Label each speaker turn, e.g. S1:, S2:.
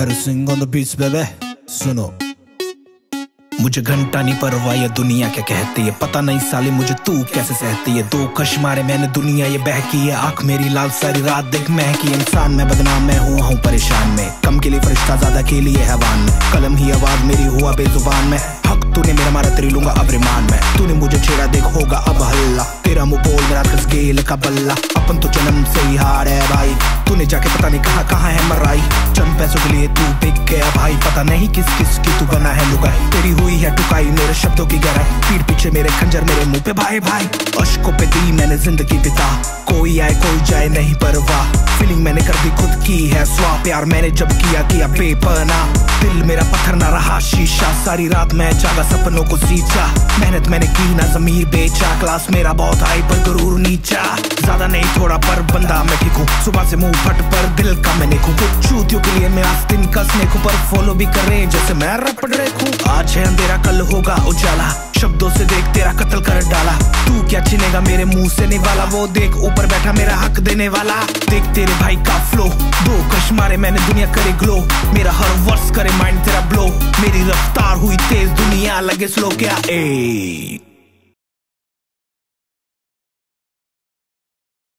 S1: Her sing on the beach बेबे सुनो। मुझे घंटा नहीं परवाह ये दुनिया क्या कहती है। पता नहीं साले मुझे तू कैसे सहती है। दो कश मारे मैंने दुनिया ये बहकी है। आँख मेरी लाल, सारी रात देख महकी इंसान मैं बदनाम, मैं हुआ हूँ परेशान में। कम के लिए फरिश्ता ज़्यादा के लिए हैवान में। कलम ही आवाज़ मेरी हुआ बेजुबान में। हक तूने मेरा मारा, तेरी लूँगा अब रिमान में। तूने मुझे छेड़ा, देख होगा अब हल्ला। तेरा मुँह बोल मेरा कस गेल का बल्ला। अपन तो जन्म से ही हार है भाई। तूने जाके पता नहीं कहाँ कहाँ है मराई लिए तू बिक गया भाई, पता नहीं किस किस की तू बना है लुगाई। तेरी हुई है टुकाई, मेरे शब्दों की गहराई। पीठ पीछे मेरे खंजर, मेरे मुँह पे भाई भाई। अशकों पे दी मैंने ज़िंदगी बिता। कोई आए, कोई जाए, नहीं परवाह। फीलिंग मैंने कर दी खुद की है स्वा प्यार मैंने जब किया किया बेपना। दिल मेरा पत्थर ना रहा, शीशा। सारी रात मैं जागा, सपनों को सींचा। मेहनत मैंने की ना, जमीर बेचा। क्लास मेरा बहुत हाई पर गुरूर नीचा। ज़्यादा नहीं, थोड़ा पर बंदा मैं ठीक हूँ। सुबह से मुँह फट पर दिल का मैं मैंने कुछ चूतियों के लिए मैं आस्तीन को पर फॉलो भी कर रहे जैसे मैं रपट रखूँ आज है अंधेरा, कल होगा उजाला। शब्दों से देख तेरा कत्ल कर डाला। तू क्या छिनेगा मेरे मुँह से नहीं वाला वो देख, ऊपर बैठा मेरा हक देने वाला। देख तेरे भाई का फ्लो दो कश मारे मैंने दुनिया करे ग्लो मेरा हर वर्ष करे माइंड तेरा ब्लो मेरी रफ्तार हुई तेज, दुनिया लगे स्लो क्या? ए।